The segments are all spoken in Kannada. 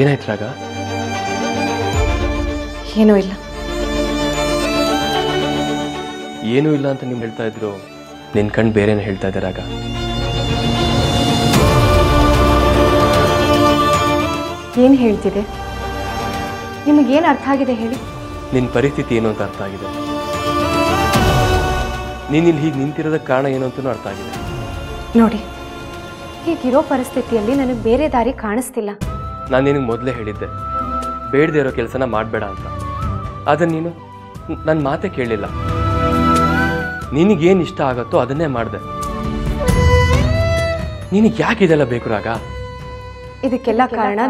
ಏನಾಯ್ತು ರಾಗ ಏನೂ ಇಲ್ಲ. ಏನೂ ಇಲ್ಲ ಅಂತ ನೀವು ಹೇಳ್ತಾ ಇದ್ರು ನಿನ್ ಕಣ್ಣು ಬೇರೆನೇ ಹೇಳ್ತಾ ಇದ್ದೆ ರಾಗ ಏನು ಹೇಳ್ತಿದೆ? ನಿಮಗೇನು ಅರ್ಥ ಆಗಿದೆ ಹೇಳಿ? ನಿನ್ನ ಪರಿಸ್ಥಿತಿ ಏನು ಅಂತ ಅರ್ಥ ಆಗಿದೆ. ನೀನು ಇಲ್ಲಿ ಹೀಗೆ ನಿಂತಿರೋದಕ್ಕೆ ಕಾರಣ ಏನು ಅಂತಲೂ ಅರ್ಥ ಆಗಿದೆ. ನೋಡಿ ಹೀಗಿರೋ ಪರಿಸ್ಥಿತಿಯಲ್ಲಿ ನನಗೆ ಬೇರೆ ದಾರಿ ಕಾಣಿಸ್ತಿಲ್ಲ. ನಾನು ನಿನಗೆ ಮೊದಲೇ ಹೇಳಿದ್ದೆ. ಬೇಡದೇ ಇರೋ ಕೆಲಸನ ಮಾಡಬೇಡ ಅಂತ. ಆದರೆ ನೀನು ನನ್ನ ಮಾತೇ ಕೇಳಲಿಲ್ಲ ನಿನಗೇನು ಇಷ್ಟ ಆಗತ್ತೋ ಅದನ್ನೇ ಮಾಡಿದೆ. ನಿನಗೆ ಯಾಕೆ ಇದೆಲ್ಲ ಬೇಕು ರಾಗ? ಇದಕ್ಕೆಲ್ಲ ಕಾರಣ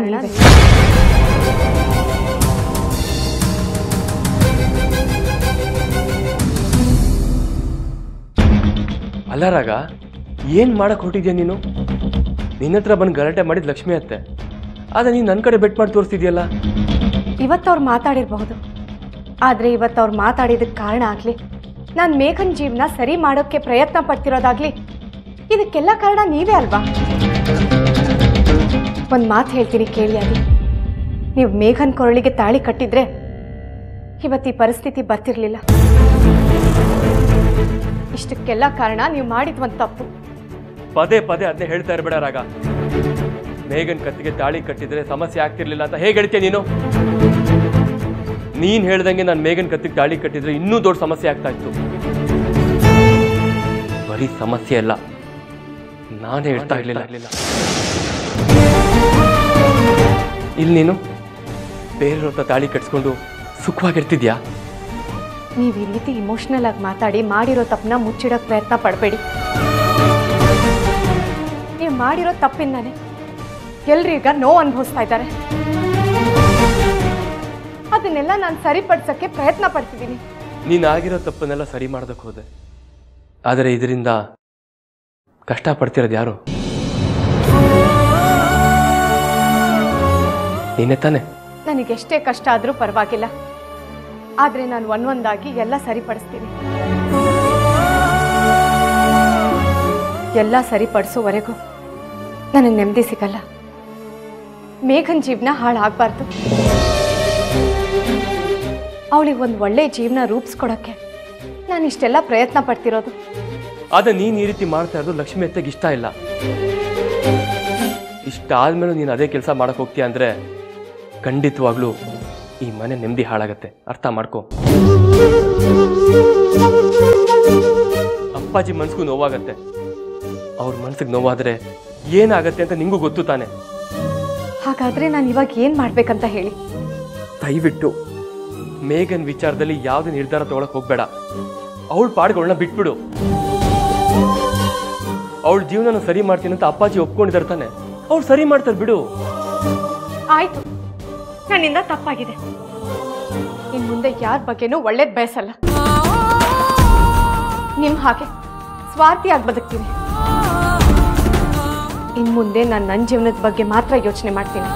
ಅಲ್ಲ ರಾಗ ಏನು ಮಾಡಕ್ಕೆ ಹೊರಟಿದ್ಯಾ ನೀನು? ನಿನ್ನ ಹತ್ರ ಬಂದು ಗಲಾಟೆ ಮಾಡಿದ ಲಕ್ಷ್ಮಿ ಅತ್ತೆ. ಆದರೆ ನೀನು ನನ್ನ ಕಡೆ ಬೆಟ್ ಮಾಡಿ ತೋರಿಸಿದ್ಯಲ್ಲ ಇವತ್ತು ಅವ್ರು ಮಾತಾಡಿರಬಹುದು. ಆದರೆ ಇವತ್ತು ಅವ್ರು ಮಾತಾಡಿದಕ್ಕೆ ಕಾರಣ ಆಗಲಿ. ನಾನು ಮೇಘನ್ ಜೀವನ ಸರಿ ಮಾಡೋಕ್ಕೆ ಪ್ರಯತ್ನ ಪಡ್ತಿರೋದಾಗ್ಲಿ ಇದಕ್ಕೆಲ್ಲ ಕಾರಣ ನೀವೇ ಅಲ್ವಾ? ಒಂದು ಮಾತು ಹೇಳ್ತೀನಿ ಕೇಳಿ ಅಲ್ಲಿ ನೀವು ಮೇಘನ್ ಕೊರಳಿಗೆ ತಾಳಿ ಕಟ್ಟಿದ್ರೆ ಇವತ್ತು ಈ ಪರಿಸ್ಥಿತಿ ಬರ್ತಿರ್ಲಿಲ್ಲ. ಇಷ್ಟಕ್ಕೆಲ್ಲ ಕಾರಣ ನೀವು ಮಾಡಿದ ಒಂದು ತಪ್ಪು. ಪದೇ ಪದೇ ಅದನ್ನೇ ಹೇಳ್ತಾ ಇರಬೇಡ ರಾಗ. ಮೇಘನ್ ಕತ್ತಿಗೆ ತಾಳಿ ಕಟ್ಟಿದ್ರೆ ಸಮಸ್ಯೆ ಆಗ್ತಿರ್ಲಿಲ್ಲ ಅಂತ ಹೇಗೆ ಹೇಳ್ತೀಯ ನೀನು? ನೀನ್ ಹೇಳ್ದಂಗೆ ನಾನು ಮೇಘನ್ ಕತ್ತಿಗೆ ತಾಳಿ ಕಟ್ಟಿದ್ರೆ ಇನ್ನೂ ದೊಡ್ಡ ಸಮಸ್ಯೆ ಆಗ್ತಾ ಇತ್ತು. ಬರೀ ಸಮಸ್ಯೆ ಅಲ್ಲ ನಾನು ಹೇಳ್ತಾ ಇರ್ಲಿಲ್ಲ. ಇಲ್ಲಿ ನೀನು ಬೇರೆಯವ್ರ ಹತ್ರ ತಾಳಿ ಕಟ್ಸ್ಕೊಂಡು ಸುಖವಾಗಿರ್ತಿದ್ಯಾ? ನೀವು ಈ ರೀತಿ ಇಮೋಷ್ನಲ್ ಆಗಿ ಮಾತಾಡಿ ಮಾಡಿರೋ ತಪ್ಪನ್ನ ಮುಚ್ಚಿಡೋಕೆ ಪ್ರಯತ್ನ ಪಡಬೇಡಿ. ನೀವು ಮಾಡಿರೋ ತಪ್ಪಿಂದಾನೆ ಎಲ್ರೀಗ ನೋವು ಅನುಭವಿಸ್ತಾ ಇದ್ದಾರೆ. ಅದನ್ನೆಲ್ಲ ನಾನು ಸರಿಪಡಿಸೋಕ್ಕೆ ಪ್ರಯತ್ನ ಪಡ್ತಿದ್ದೀನಿ. ನೀನು ಆಗಿರೋ ತಪ್ಪನ್ನೆಲ್ಲ ಸರಿ ಮಾಡೋದಕ್ಕೆ ಹೋದೆ. ಆದರೆ ಇದರಿಂದ ಕಷ್ಟಪಡ್ತಿರೋದು ಯಾರು? ನೀನೇ ತಾನೆ. ನನಗೆಷ್ಟೇ ಕಷ್ಟ ಆದರೂ ಪರವಾಗಿಲ್ಲ. ಆದರೆ ನಾನು ಒಂದೊಂದಾಗಿ ಎಲ್ಲ ಸರಿಪಡಿಸ್ತೀನಿ. ಎಲ್ಲ ಸರಿಪಡಿಸೋವರೆಗೂ ನನಗೆ ನೆಮ್ಮದಿ ಸಿಗಲ್ಲ. ಮೇಘನ್ ಜೀವನ ಹಾಳಾಗಬಾರ್ದು. ಅವಳಿಗೆ ಒಂದು ಒಳ್ಳೆ ಜೀವನ ರೂಪಿಸ್ಕೊಡೋಕ್ಕೆ ನಾನು ಇಷ್ಟೆಲ್ಲ ಪ್ರಯತ್ನ ಪಡ್ತಿರೋದು. ಆದರೆ ನೀನು ಈ ರೀತಿ ಮಾಡ್ತಾ ಇರೋದು ಲಕ್ಷ್ಮಿ ಅತ್ತೆಗೆ ಇಷ್ಟ ಇಲ್ಲ. ಇಷ್ಟಾದ್ಮೇಲೆ ನೀನು ಅದೇ ಕೆಲಸ ಮಾಡಕ್ ಹೋಗ್ತೀಯ ಅಂದ್ರೆ ಖಂಡಿತವಾಗ್ಲೂ ಈ ಮನೆ ನೆಮ್ಮದಿ ಹಾಳಾಗತ್ತೆ. ಅರ್ಥ ಮಾಡ್ಕೊ. ಅಪ್ಪಾಜಿ ಮನ್ಸಿಗೂ ನೋವಾಗತ್ತೆ. ಅವ್ರ ಮನ್ಸಿಗೆ ನೋವಾದ್ರೆ ಏನಾಗತ್ತೆ ಅಂತ ನಿಂಗೂ ಗೊತ್ತು ತಾನೆ. ಹಾಗಾದರೆ ನಾನು ಇವಾಗ ಏನು ಮಾಡ್ಬೇಕಂತ ಹೇಳಿ. ದಯವಿಟ್ಟು ಮೇಘನ್ ವಿಚಾರದಲ್ಲಿ ಯಾವುದೇ ನಿರ್ಧಾರ ತಗೊಳಕ್ ಹೋಗ್ಬೇಡ. ಅವಳ ಪಾಡ್ಗಳನ್ನ ಬಿಟ್ಬಿಡು. ಅವಳ ಜೀವನನ ಸರಿ ಮಾಡ್ತೀನಿ ಅಂತ ಅಪ್ಪಾಜಿ ಒಪ್ಕೊಂಡಿದ್ದಾರೆ ತಾನೆ. ಅವ್ಳು ಸರಿ ಮಾಡ್ತಾರೆ ಬಿಡು. ಆಯ್ತು. ನನ್ನಿಂದ ತಪ್ಪಾಗಿದೆ. ಇನ್ ಮುಂದೆ ಯಾರ ಬಗ್ಗೆನೂ ಒಳ್ಳೇದ್ ಬಯಸಲ್ಲ. ನಿಮ್ ಹಾಗೆ ಸ್ವಾರ್ಥಿಯಾಗಿ ಬದುಕ್ತೀನಿ. ಇನ್ನು ಮುಂದೆ ನಾನು ನನ್ನ ಜೀವನದ ಬಗ್ಗೆ ಮಾತ್ರ ಯೋಚನೆ ಮಾಡ್ತೀನಿ.